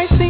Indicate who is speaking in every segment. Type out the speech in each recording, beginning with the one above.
Speaker 1: might seem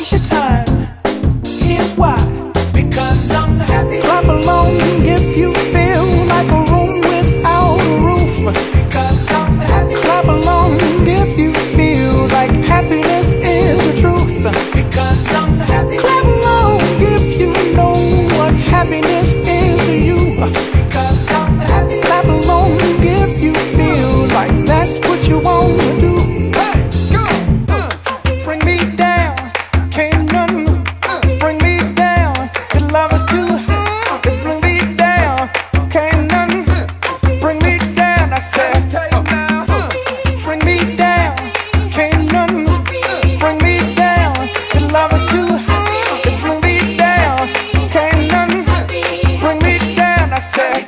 Speaker 1: waste your time.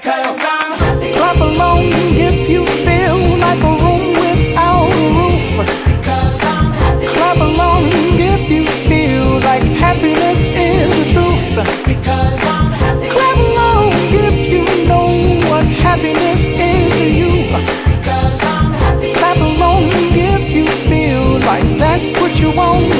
Speaker 1: Cause I'm happy. Clap along if you feel like a room without a roof. Cause I'm happy. Clap along if you feel like happiness is the truth. Because I'm happy. Clap along if you know what happiness is to you. Because I'm happy. Clap along if you feel like that's what you want.